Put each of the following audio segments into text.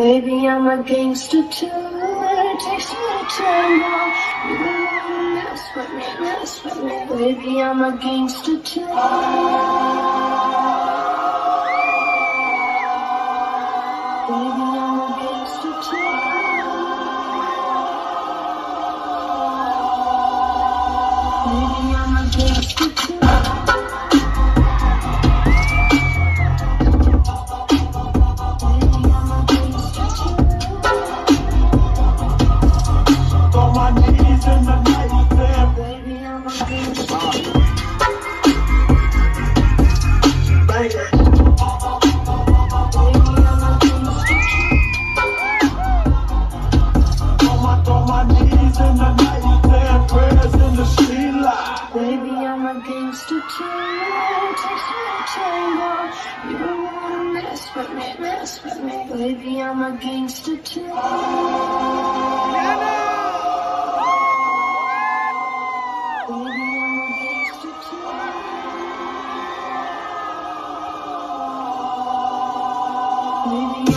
Baby, I'm a gangster too. It takes me to turn off. You don't mess with me, mess with me. Baby, I'm a gangster too. Baby, I'm a gangster too. Baby, I'm a gangster too. You wanna mess with me, mess with me. Baby, I'm a gangster too. Maybe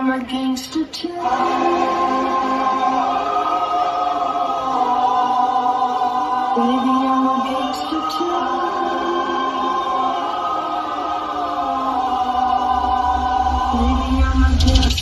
I'm a gangster too. Baby, I'm a gangster too. Baby, I'm a gangster.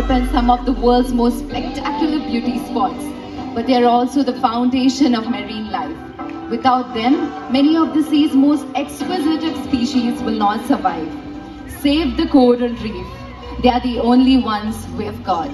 Represent some of the world's most spectacular beauty spots, but they are also the foundation of marine life. Without them, many of the sea's most exquisite species will not survive. Save the coral reef. They are the only ones we've got.